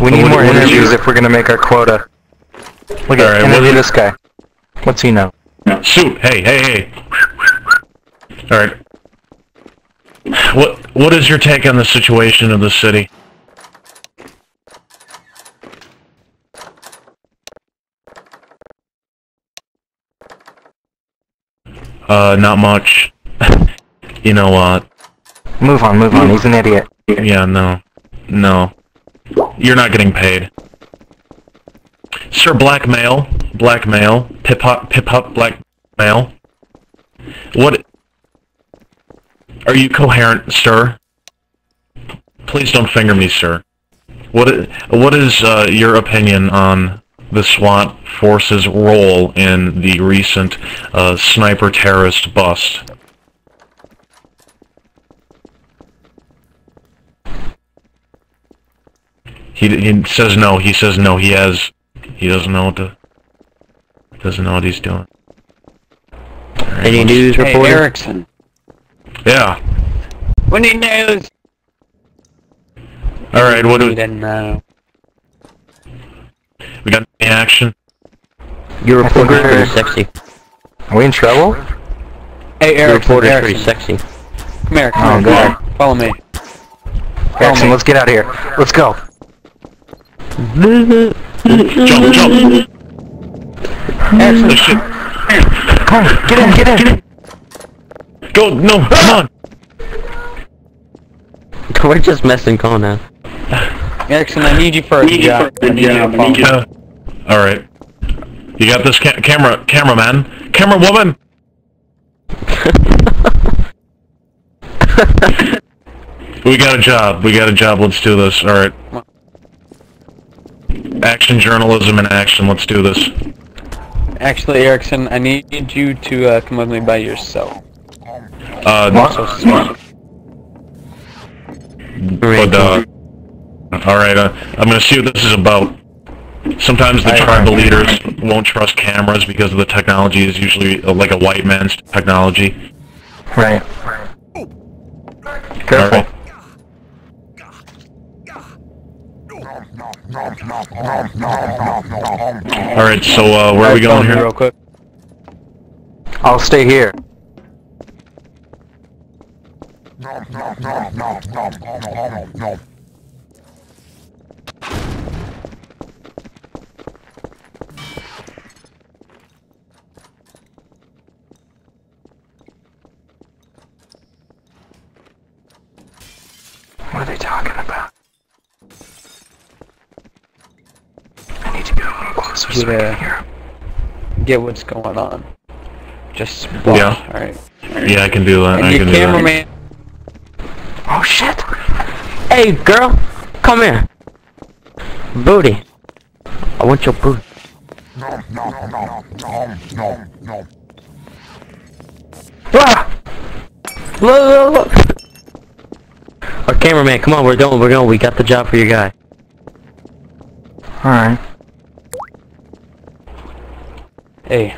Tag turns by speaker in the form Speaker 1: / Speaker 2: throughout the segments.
Speaker 1: We need
Speaker 2: What-
Speaker 1: more
Speaker 2: what
Speaker 1: interviews if we're gonna make our quota. Look at
Speaker 2: right,
Speaker 1: interview this guy. What's he know?
Speaker 2: Shoot! Hey, hey, hey. All right. What What is your take on the situation of the city? Uh, not much. you know what?
Speaker 1: Move on, move on. He's an idiot.
Speaker 2: Yeah, no. No. You're not getting paid. Sir, blackmail. Blackmail. Pip up, pip up, blackmail. What? Are you coherent, sir? Please don't finger me, sir. What What is uh, your opinion on the SWAT force's role in the recent uh, sniper terrorist bust? He he says no. He says no. He has. He doesn't know what to. Doesn't know what he's doing.
Speaker 3: Any news
Speaker 4: Hey,
Speaker 3: reporter?
Speaker 4: Erickson.
Speaker 2: Yeah.
Speaker 4: We need news.
Speaker 2: All right. What do
Speaker 4: we
Speaker 2: we,
Speaker 4: didn't know.
Speaker 2: we got? Any action?
Speaker 3: Your
Speaker 1: I think
Speaker 3: reporter's
Speaker 1: we're-
Speaker 3: pretty sexy.
Speaker 1: Are we in trouble?
Speaker 4: Hey,
Speaker 3: Your
Speaker 4: Erickson.
Speaker 3: reporter's pretty
Speaker 4: Erickson.
Speaker 3: sexy.
Speaker 4: Come here. Come
Speaker 1: Oh,
Speaker 4: here.
Speaker 1: God.
Speaker 4: Come here. Follow me.
Speaker 1: Jackson,
Speaker 4: me.
Speaker 1: let's get out of here. Let's go.
Speaker 2: Jump! Jump!
Speaker 4: Erickson.
Speaker 2: Oh, shit.
Speaker 1: Come on, get in, get in.
Speaker 2: Go! No! Come on!
Speaker 3: We're just messing Cole now.
Speaker 4: Erickson, I need you for a job. I need you to follow me.
Speaker 2: Yeah. All right. You got this ca- camera, cameraman, camera woman. we got a job. We got a job. Let's do this. All right. Action journalism in action. Let's do this.
Speaker 4: Actually, Erickson, I need you to uh, come with me by yourself.
Speaker 2: Uh,
Speaker 4: So
Speaker 2: but uh, all right. Uh, I'm gonna see what this is about. Sometimes the tribal leaders won't trust cameras because the technology is usually uh, like a white man's technology.
Speaker 1: Right. Careful.
Speaker 2: Right. All right. So uh, where are we going here?
Speaker 4: Real quick.
Speaker 1: I'll stay here. What are they talking about? I need to get a little closer so I
Speaker 4: Yeah.
Speaker 1: can hear 'em.
Speaker 4: Get what's going on. Just watch.
Speaker 2: Yeah.
Speaker 4: All right.
Speaker 2: Yeah, I can do that.
Speaker 4: And
Speaker 2: I
Speaker 4: your
Speaker 2: can do that.
Speaker 4: cameraman.
Speaker 1: Oh shit!
Speaker 3: Hey, girl, come here. Booty. I want your booty. No, no, no, no, no, no. Ah! Look, look, look. Our cameraman, come on, we're going, we're going. We got the job for your guy.
Speaker 1: Alright.
Speaker 4: Hey,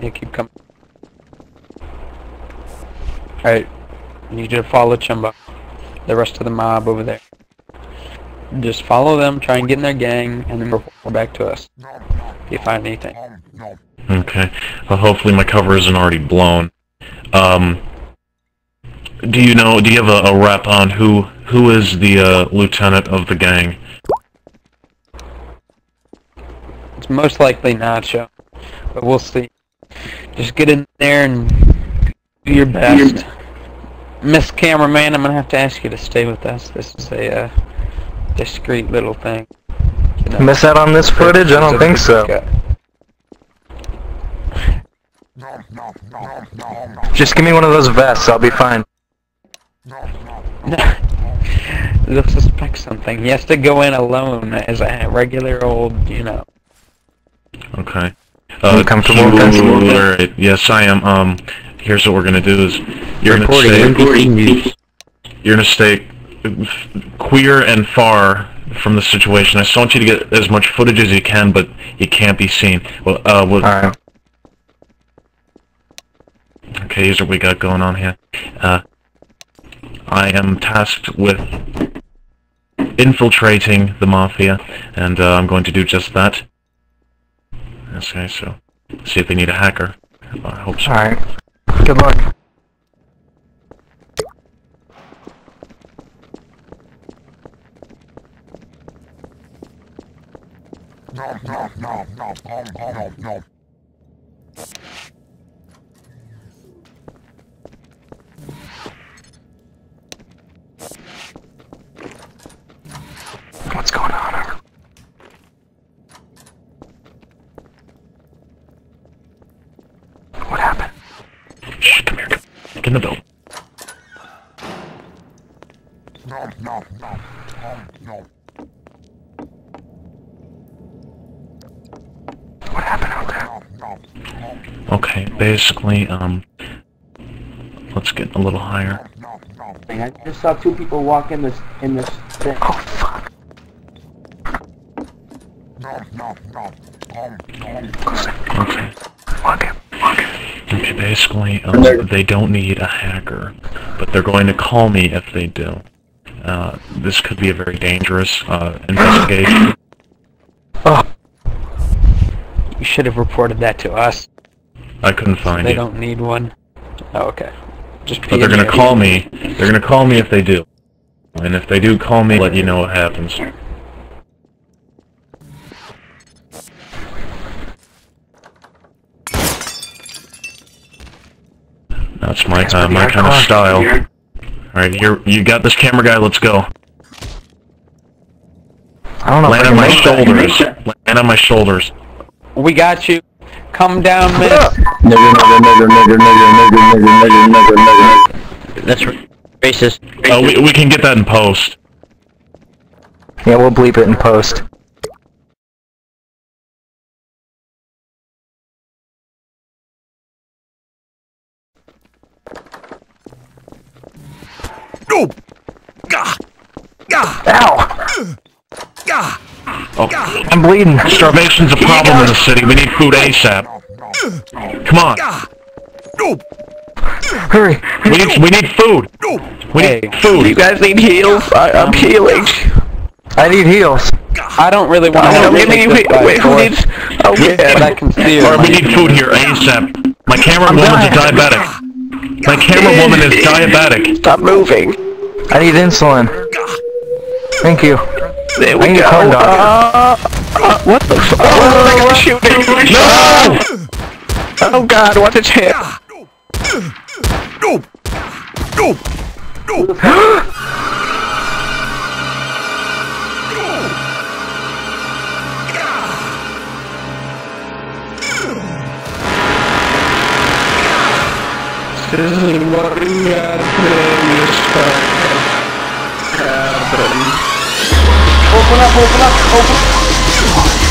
Speaker 4: you keep coming. Alright, I need you to follow Chumba. The rest of the mob over there. Just follow them, try and get in their gang, and then report back to us. If you find anything.
Speaker 2: Okay. Well, hopefully my cover isn't already blown. Um, do you know? Do you have a, a rep on who who is the uh, lieutenant of the gang?
Speaker 4: It's most likely Nacho, but we'll see. Just get in there and do your best. Miss Cameraman, I'm gonna have to ask you to stay with us. This is a uh, discreet little thing. You know.
Speaker 1: Miss out on this footage? I don't think so. Just give me one of those vests, I'll be fine.
Speaker 4: They'll suspect something. He has to go in alone as a regular old, you know.
Speaker 2: Okay.
Speaker 1: You comfortable,
Speaker 2: alright, Yes, I am. Um, here's what we're gonna do: is you're gonna stay, you're gonna stay queer and far from the situation. I just want you to get as much footage as you can, but you can't be seen. Well, uh, what,
Speaker 1: Alright.
Speaker 2: Okay, here's what we got going on here. Uh, I am tasked with infiltrating the mafia, and uh, I'm going to do just that. Okay, so see if they need a hacker. I hope so.
Speaker 1: Alright. Good luck. What's going on? What happened?
Speaker 2: Shh, come here. In the building.
Speaker 1: What happened out there?
Speaker 2: Okay, basically, um, let's get a little higher.
Speaker 5: I just saw two people walk in this in this thing.
Speaker 1: Oh fuck.
Speaker 2: Okay.
Speaker 1: Look it. Look it.
Speaker 2: Okay, basically, um, they don't need a hacker, but they're going to call me if they do. Uh, this could be a very dangerous uh, investigation.
Speaker 1: Oh.
Speaker 4: You should have reported that to us.
Speaker 2: I couldn't find
Speaker 4: They
Speaker 2: it.
Speaker 4: They don't need one. Oh, okay. Just
Speaker 2: But they're gonna call me. They're gonna call me if they do. And if they do call me, let you know what happens. That's my uh, my kind of style. All right, here you got this camera guy. Let's go.
Speaker 1: I don't know
Speaker 2: Land on my
Speaker 1: can make that.
Speaker 2: shoulders. Land on my shoulders.
Speaker 4: We got you. Come down, miss.
Speaker 5: Nigger, nigger, nigger, nigger, nigger, nigger, nigger, nigger, nigger, nigger.
Speaker 3: That's racist.
Speaker 2: Oh, we we can get that in post.
Speaker 1: Yeah, we'll bleep it in post. Ow! Gah!
Speaker 2: Oh,
Speaker 1: I'm bleeding.
Speaker 2: starvation's a problem in the city. We need food ASAP. Come on.
Speaker 1: Hurry!
Speaker 2: We need we need food. We need food.
Speaker 3: You guys need heals? I, I'm um, healing.
Speaker 1: I need heals.
Speaker 4: I don't really want to
Speaker 3: Don't
Speaker 4: take
Speaker 3: give me,
Speaker 4: this
Speaker 3: wait, wait, who needs, oh
Speaker 4: but I
Speaker 3: man.
Speaker 4: can steer.
Speaker 2: Or we need food here ASAP. My camera woman's a
Speaker 1: dying.
Speaker 2: diabetic. My camera woman is diabetic.
Speaker 3: Stop moving.
Speaker 1: I need insulin. Thank you.
Speaker 3: There
Speaker 1: I
Speaker 3: we
Speaker 1: need a
Speaker 3: go.
Speaker 1: corn dog.
Speaker 3: Uh, uh, what the fuck? Oh, I got shooting.
Speaker 2: No!
Speaker 3: Oh god, what a chance. This is what we had finished.
Speaker 5: Open up, open up, open up.